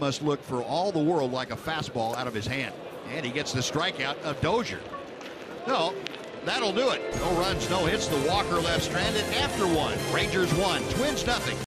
must look for all the world like a fastball out of his hand. And he gets the strikeout of Dozier. No, that'll do it. No runs, no hits. The Walker left stranded after one. Rangers one, Twins nothing.